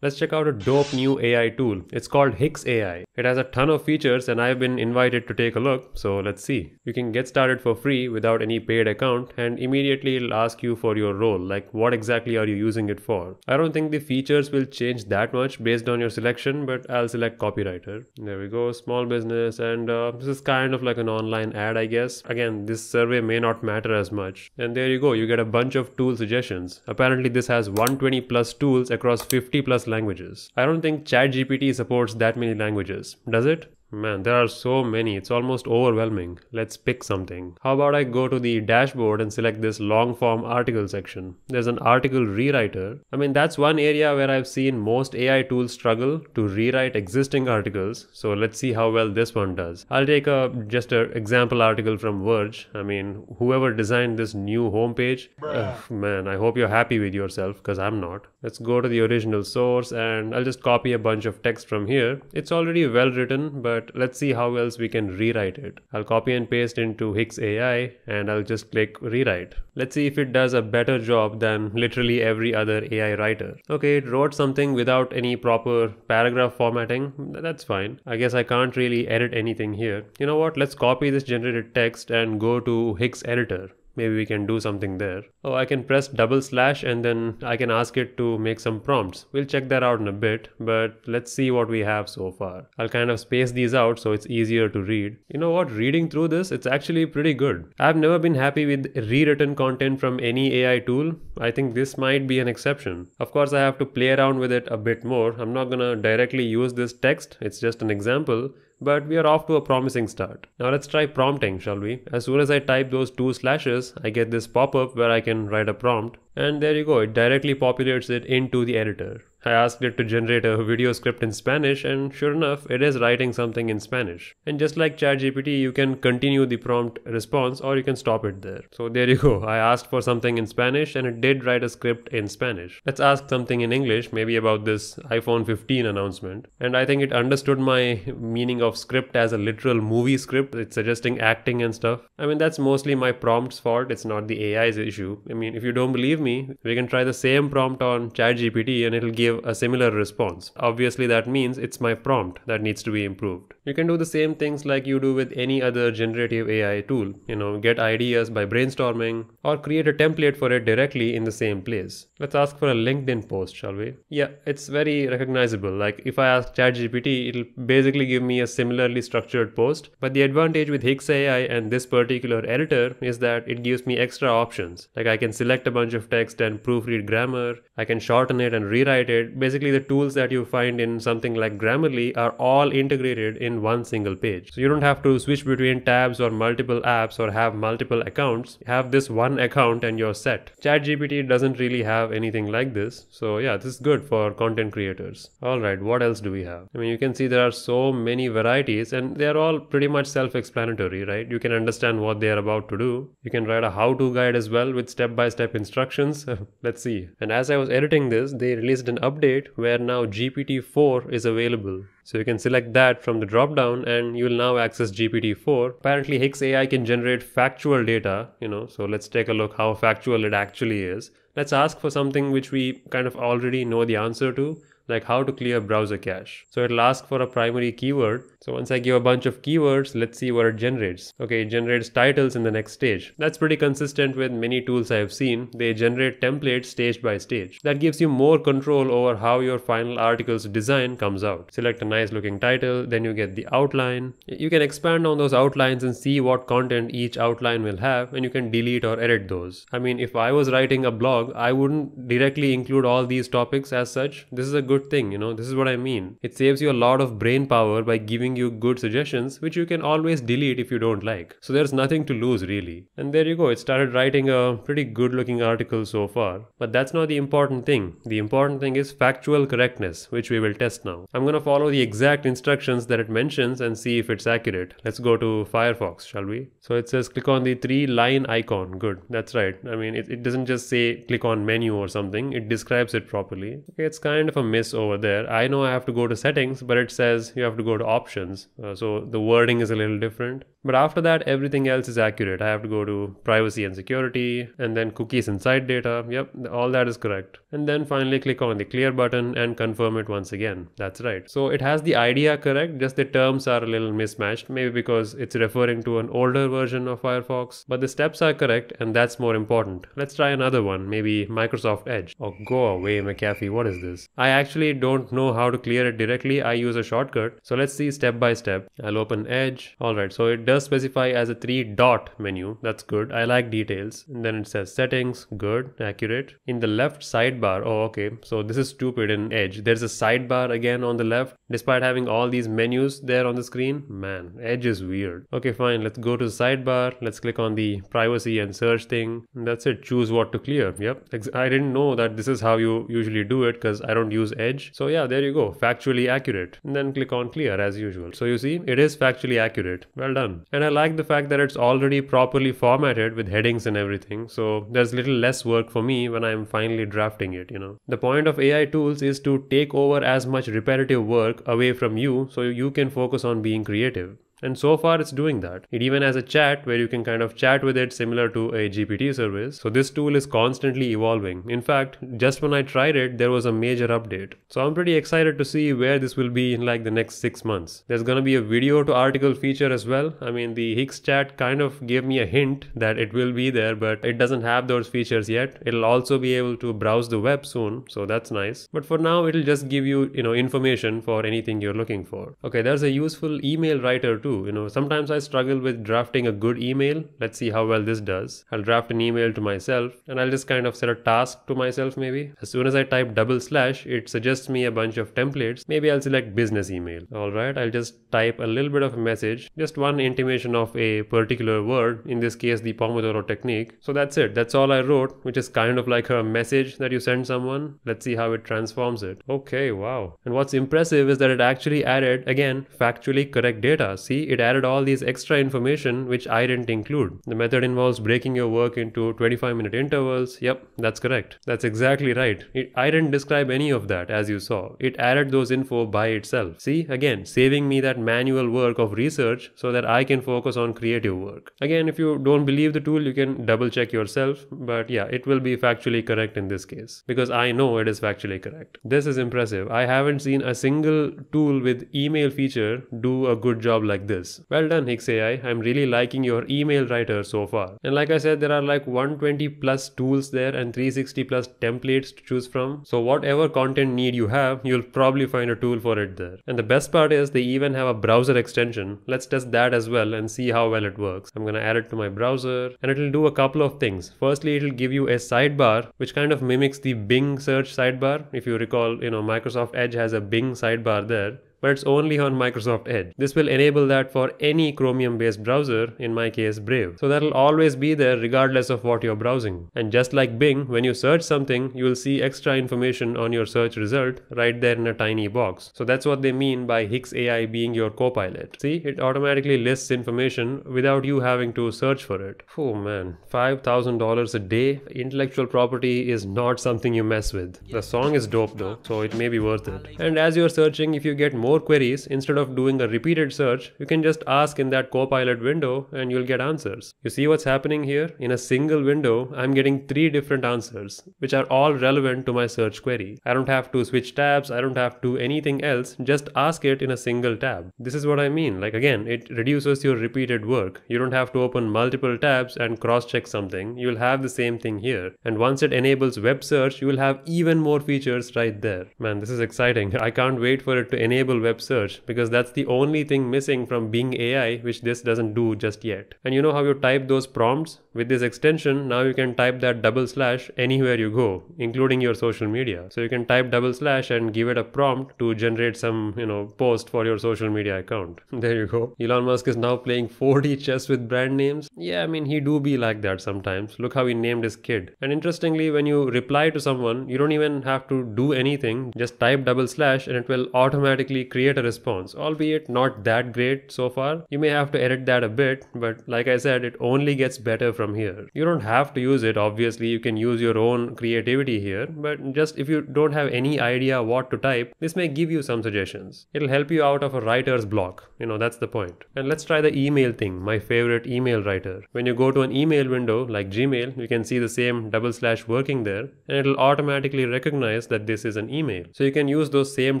Let's check out a dope new AI tool. It's called Hix AI. It has a ton of features and I've been invited to take a look, so let's see. You can get started for free without any paid account and immediately it'll ask you for your role, like what exactly are you using it for. I don't think the features will change that much based on your selection, but I'll select copywriter. There we go, small business and uh, this is kind of like an online ad I guess. Again, this survey may not matter as much. And there you go, you get a bunch of tool suggestions. Apparently this has 120 plus tools across 50 plus languages. I don't think ChatGPT supports that many languages, does it? Man, there are so many, it's almost overwhelming. Let's pick something. How about I go to the dashboard and select this long form article section? There's an article rewriter. I mean, that's one area where I've seen most AI tools struggle to rewrite existing articles. So let's see how well this one does. I'll take a just an example article from Verge. I mean, whoever designed this new homepage, ugh, man, I hope you're happy with yourself because I'm not. Let's go to the original source and I'll just copy a bunch of text from here. It's already well written, but but let's see how else we can rewrite it. I'll copy and paste into Hix AI and I'll just click rewrite. Let's see if it does a better job than literally every other AI writer. Okay, it wrote something without any proper paragraph formatting. That's fine. I guess I can't really edit anything here. You know what? Let's copy this generated text and go to Hix editor maybe we can do something there. Oh, I can press double slash and then I can ask it to make some prompts. We'll check that out in a bit, but let's see what we have so far. I'll kind of space these out so it's easier to read. You know what, reading through this, it's actually pretty good. I've never been happy with rewritten content from any AI tool. I think this might be an exception. Of course, I have to play around with it a bit more. I'm not gonna directly use this text, it's just an example but we are off to a promising start. Now let's try prompting, shall we? As soon as I type those two slashes, I get this pop-up where I can write a prompt. And there you go, it directly populates it into the editor. I asked it to generate a video script in Spanish and sure enough, it is writing something in Spanish. And just like ChatGPT, you can continue the prompt response or you can stop it there. So there you go. I asked for something in Spanish and it did write a script in Spanish. Let's ask something in English, maybe about this iPhone 15 announcement. And I think it understood my meaning of script as a literal movie script. It's suggesting acting and stuff. I mean, that's mostly my prompt's fault. It's not the AI's issue. I mean, if you don't believe me, we can try the same prompt on ChatGPT and it'll give a similar response. Obviously, that means it's my prompt that needs to be improved. You can do the same things like you do with any other generative AI tool. You know, get ideas by brainstorming or create a template for it directly in the same place. Let's ask for a LinkedIn post, shall we? Yeah, it's very recognizable. Like if I ask ChatGPT, it'll basically give me a similarly structured post. But the advantage with Hix AI and this particular editor is that it gives me extra options. Like I can select a bunch of text and proofread grammar. I can shorten it and rewrite it basically the tools that you find in something like Grammarly are all integrated in one single page. So you don't have to switch between tabs or multiple apps or have multiple accounts. Have this one account and you're set. ChatGPT doesn't really have anything like this. So yeah, this is good for content creators. Alright, what else do we have? I mean, you can see there are so many varieties and they're all pretty much self-explanatory, right? You can understand what they are about to do. You can write a how-to guide as well with step-by-step -step instructions. Uh, let's see. And as I was editing this, they released an update where now GPT-4 is available. So you can select that from the drop down and you will now access GPT-4. Apparently Hix AI can generate factual data, you know, so let's take a look how factual it actually is. Let's ask for something which we kind of already know the answer to like how to clear browser cache. So it'll ask for a primary keyword. So once I give a bunch of keywords, let's see what it generates. Okay, it generates titles in the next stage. That's pretty consistent with many tools I've seen. They generate templates stage by stage. That gives you more control over how your final article's design comes out. Select a nice looking title, then you get the outline. You can expand on those outlines and see what content each outline will have and you can delete or edit those. I mean, if I was writing a blog, I wouldn't directly include all these topics as such. This is a good good thing, you know, this is what I mean. It saves you a lot of brain power by giving you good suggestions, which you can always delete if you don't like. So there's nothing to lose really. And there you go, it started writing a pretty good looking article so far. But that's not the important thing. The important thing is factual correctness, which we will test now. I'm gonna follow the exact instructions that it mentions and see if it's accurate. Let's go to Firefox, shall we? So it says click on the three line icon. Good, that's right. I mean, it, it doesn't just say click on menu or something, it describes it properly. Okay, it's kind of a miss over there. I know I have to go to settings, but it says you have to go to options. Uh, so the wording is a little different. But after that, everything else is accurate. I have to go to privacy and security and then cookies inside data. Yep, all that is correct. And then finally click on the clear button and confirm it once again. That's right. So it has the idea correct, just the terms are a little mismatched, maybe because it's referring to an older version of Firefox. But the steps are correct and that's more important. Let's try another one, maybe Microsoft Edge. Oh, go away, McAfee. What is this? I actually don't know how to clear it directly. I use a shortcut. So let's see step by step. I'll open Edge. Alright, so it does specify as a three dot menu. That's good. I like details. And then it says settings. Good. Accurate. In the left sidebar. Oh, okay. So this is stupid in Edge. There's a sidebar again on the left. Despite having all these menus there on the screen. Man, Edge is weird. Okay, fine. Let's go to the sidebar. Let's click on the privacy and search thing. And that's it. Choose what to clear. Yep. I didn't know that this is how you usually do it because I don't use Edge. So yeah, there you go. Factually accurate. And then click on clear as usual. So you see, it is factually accurate. Well And I like the fact that it's already properly formatted with headings and everything. So there's little less work for me when I'm finally drafting it, you know. The point of AI tools is to take over as much repetitive work away from you so you can focus on being creative. And so far it's doing that. It even has a chat where you can kind of chat with it similar to a GPT service. So this tool is constantly evolving. In fact, just when I tried it, there was a major update. So I'm pretty excited to see where this will be in like the next six months. There's gonna be a video to article feature as well. I mean, the Hix chat kind of gave me a hint that it will be there, but it doesn't have those features yet. It'll also be able to browse the web soon. So that's nice. But for now, it'll just give you, you know, information for anything you're looking for. Okay, there's a useful email writer too too. You know, sometimes I struggle with drafting a good email. Let's see how well this does. I'll draft an email to myself and I'll just kind of set a task to myself maybe. As soon as I type double slash, it suggests me a bunch of templates. Maybe I'll select business email. All right, I'll just type a little bit of a message, just one intimation of a particular word, in this case, the Pomodoro technique. So that's it. That's all I wrote, which is kind of like a message that you send someone. Let's see how it transforms it. Okay, wow. And what's impressive is that it actually added, again, factually correct data. See, it added all these extra information which I didn't include. The method involves breaking your work into 25 minute intervals. Yep, that's correct. That's exactly right. It, I didn't describe any of that as you saw. It added those info by itself. See, again, saving me that manual work of research so that I can focus on creative work. Again, if you don't believe the tool, you can double check yourself. But yeah, it will be factually correct in this case because I know it is factually correct. This is impressive. I haven't seen a single tool with email feature do a good job like this. Well done HixAI, I'm really liking your email writer so far. And like I said, there are like 120 plus tools there and 360 plus templates to choose from. So whatever content need you have, you'll probably find a tool for it there. And the best part is they even have a browser extension. Let's test that as well and see how well it works. I'm gonna add it to my browser and it'll do a couple of things. Firstly, it'll give you a sidebar which kind of mimics the Bing search sidebar. If you recall, you know, Microsoft Edge has a Bing sidebar there but it's only on Microsoft Edge. This will enable that for any Chromium based browser, in my case Brave. So that'll always be there regardless of what you're browsing. And just like Bing, when you search something, you will see extra information on your search result right there in a tiny box. So that's what they mean by HixAI being your copilot. See, it automatically lists information without you having to search for it. Oh man, $5,000 a day. Intellectual property is not something you mess with. The song is dope though, so it may be worth it. And as you're searching, if you get more more queries, instead of doing a repeated search, you can just ask in that Copilot window and you'll get answers. You see what's happening here? In a single window, I'm getting three different answers, which are all relevant to my search query. I don't have to switch tabs, I don't have to do anything else, just ask it in a single tab. This is what I mean. Like again, it reduces your repeated work. You don't have to open multiple tabs and cross check something. You'll have the same thing here. And once it enables web search, you will have even more features right there. Man, this is exciting. I can't wait for it to enable web search because that's the only thing missing from Bing AI which this doesn't do just yet. And you know how you type those prompts? With this extension, now you can type that double slash anywhere you go, including your social media. So you can type double slash and give it a prompt to generate some, you know, post for your social media account. there you go. Elon Musk is now playing 4D chess with brand names. Yeah, I mean, he do be like that sometimes. Look how he named his kid. And interestingly, when you reply to someone, you don't even have to do anything. Just type double slash and it will automatically create a response, albeit not that great so far. You may have to edit that a bit, but like I said, it only gets better from from here. You don't have to use it, obviously, you can use your own creativity here, but just if you don't have any idea what to type, this may give you some suggestions. It'll help you out of a writer's block, you know, that's the point. And let's try the email thing, my favorite email writer. When you go to an email window like Gmail, you can see the same double slash working there, and it'll automatically recognize that this is an email. So you can use those same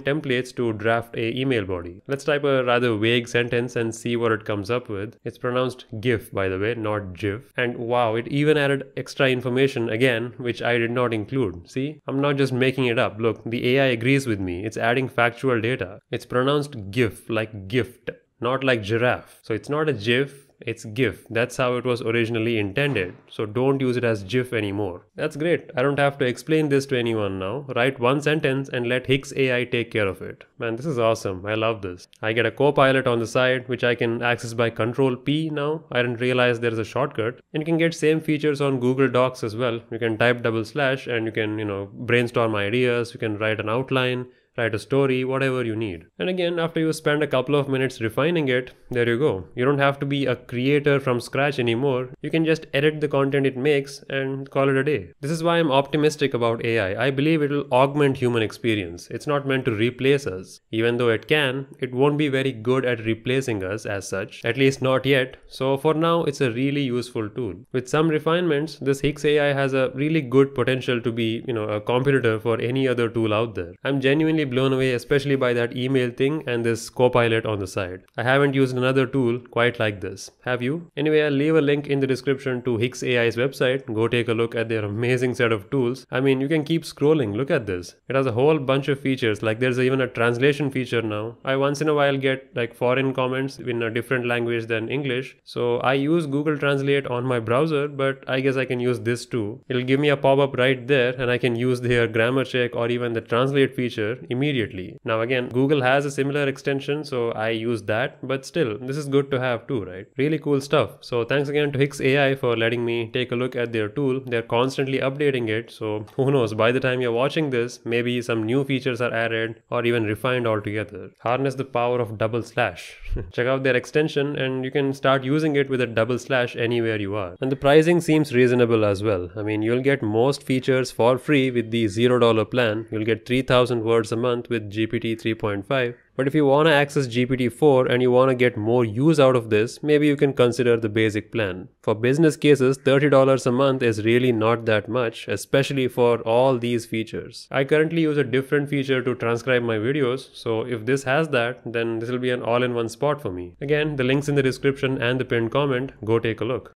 templates to draft a email body. Let's type a rather vague sentence and see what it comes up with. It's pronounced GIF by the way, not GIF. And wow, it even added extra information again, which I did not include. See, I'm not just making it up. Look, the AI agrees with me. It's adding factual data. It's pronounced GIF like gift, not like giraffe. So it's not a GIF, it's GIF. That's how it was originally intended. So don't use it as GIF anymore. That's great. I don't have to explain this to anyone now. Write one sentence and let Hix AI take care of it. Man, this is awesome. I love this. I get a copilot on the side, which I can access by Control P now. I didn't realize there's a shortcut. And you can get same features on Google Docs as well. You can type double slash and you can, you know, brainstorm ideas. You can write an outline write a story, whatever you need. And again, after you spend a couple of minutes refining it, there you go. You don't have to be a creator from scratch anymore. You can just edit the content it makes and call it a day. This is why I'm optimistic about AI. I believe it will augment human experience. It's not meant to replace us. Even though it can, it won't be very good at replacing us as such, at least not yet. So for now, it's a really useful tool. With some refinements, this Hix AI has a really good potential to be, you know, a competitor for any other tool out there. I'm genuinely blown away especially by that email thing and this copilot on the side. I haven't used another tool quite like this. Have you? Anyway, I'll leave a link in the description to Hix AI's website. Go take a look at their amazing set of tools. I mean, you can keep scrolling. Look at this. It has a whole bunch of features. Like there's even a translation feature now. I once in a while get like foreign comments in a different language than English. So I use Google Translate on my browser, but I guess I can use this too. It'll give me a pop-up right there and I can use their grammar check or even the translate feature immediately. Now again, Google has a similar extension, so I use that, but still, this is good to have too, right? Really cool stuff. So thanks again to Hix AI for letting me take a look at their tool. They're constantly updating it, so who knows, by the time you're watching this, maybe some new features are added or even refined altogether. Harness the power of double slash. Check out their extension and you can start using it with a double slash anywhere you are. And the pricing seems reasonable as well. I mean, you'll get most features for free with the $0 plan. You'll get 3000 words a month month with GPT 3.5. But if you want to access GPT-4 and you want to get more use out of this, maybe you can consider the basic plan. For business cases, $30 a month is really not that much, especially for all these features. I currently use a different feature to transcribe my videos, so if this has that, then this will be an all-in-one spot for me. Again, the links in the description and the pinned comment, go take a look.